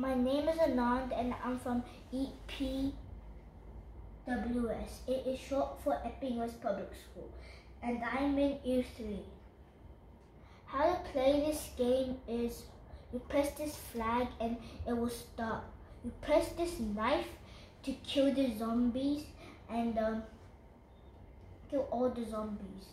my name is Anand and I'm from EPWS. It is short for Epping West Public School and I'm in year 3. How to play this game is you press this flag and it will stop. You press this knife to kill the zombies and um, kill all the zombies.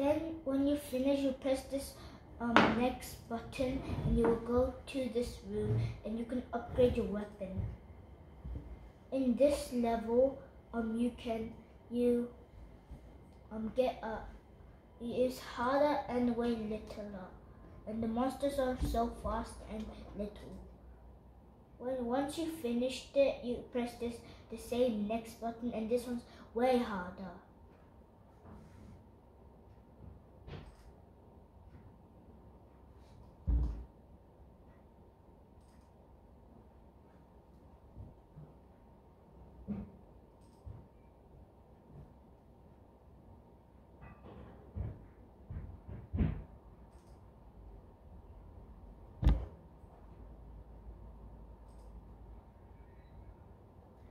Then when you finish, you press this um, next button and you will go to this room and you can upgrade your weapon. In this level, um, you can you um get a it is harder and way littler, and the monsters are so fast and little. When once you finished it, you press this the same next button, and this one's way harder.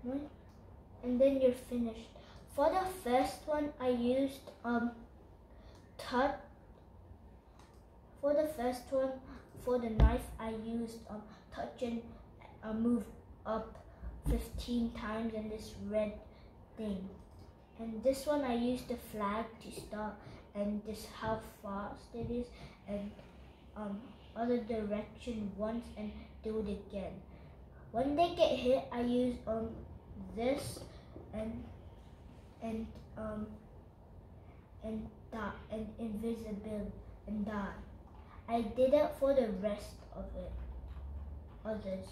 And then you're finished. For the first one, I used um touch. For the first one, for the knife, I used um touch and uh, move up 15 times in this red thing. And this one, I used the flag to start and this how fast it is and um other direction once and do it again. When they get hit, I use um this and and um and that and invisible and die. I did it for the rest of it. Others.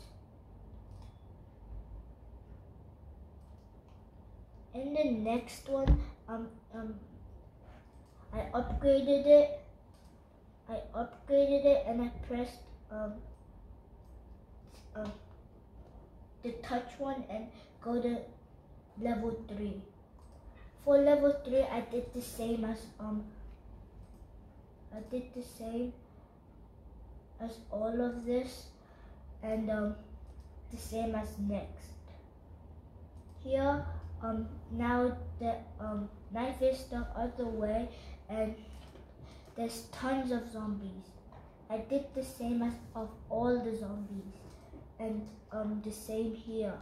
In the next one, um um I upgraded it. I upgraded it and I pressed um um the touch one and go to level 3. For level 3, I did the same as, um, I did the same as all of this and um, the same as next. Here, um, now the um, knife is the other way and there's tons of zombies. I did the same as of all the zombies and um, the same here.